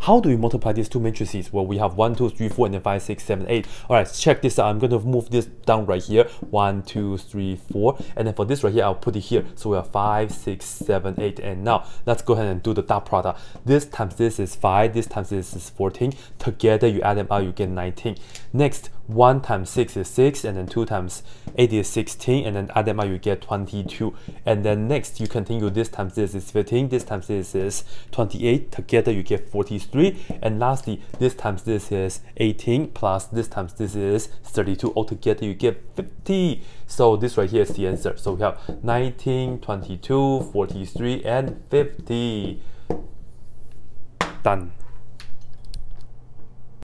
How do we multiply these two matrices? Well, we have 1, 2, 3, 4, and then 5, 6, 7, 8. All right, check this out. I'm going to move this down right here. 1, 2, 3, 4. And then for this right here, I'll put it here. So we have 5, 6, 7, 8. And now let's go ahead and do the dot product. This times this is 5. This times this is 14. Together, you add them out, you get 19. Next, 1 times 6 is 6. And then 2 times 8 is 16. And then add them up, you get 22. And then next, you continue this times this is 15. This times this is 28. Together, you get 43. and lastly this times this is 18 plus this times this is 32 altogether you get 50 so this right here is the answer so we have 19 22 43 and 50 done